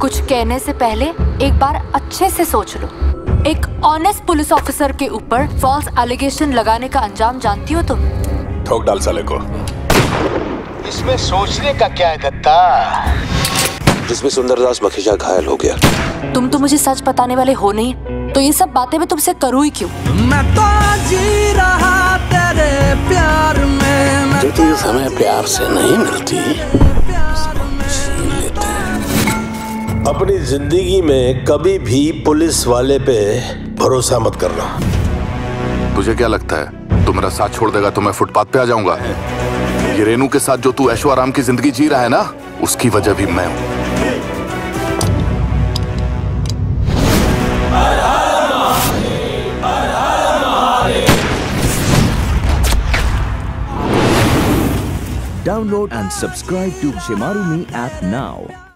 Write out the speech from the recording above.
कुछ कहने से पहले एक बार अच्छे से सोच लो। एक ऑनेस्ट पुलिस ऑफिसर के ऊपर फॉल्स एलिगेशन लगाने का अंजाम जानती हो तुम? ठोक डाल साले को। इसमें सोचने का क्या है दत्ता? जिसमें सुंदरदास मखीजा घायल हो गया। तुम तो मुझे सच बताने वाले हो नहीं तो ये सब बातें मैं तुमसे करूँ ही क्यों? मैं तो जी रहा तेरे प्यार में जो तुझे समय प्यार से नहीं मिलती अपनी ज़िंदगी में कभी भी पुलिस वाले पे भरोसा मत करना। तुझे क्या लगता है? तू मेरा साथ छोड़ देगा तो मैं फुटपाथ पे आ जाऊँगा। ये रेनू के साथ जो तू ऐशो आराम की ज़िंदगी जी रहा है ना उसकी वजह भी मैं हूँ। Download and subscribe to Shimarumi app now.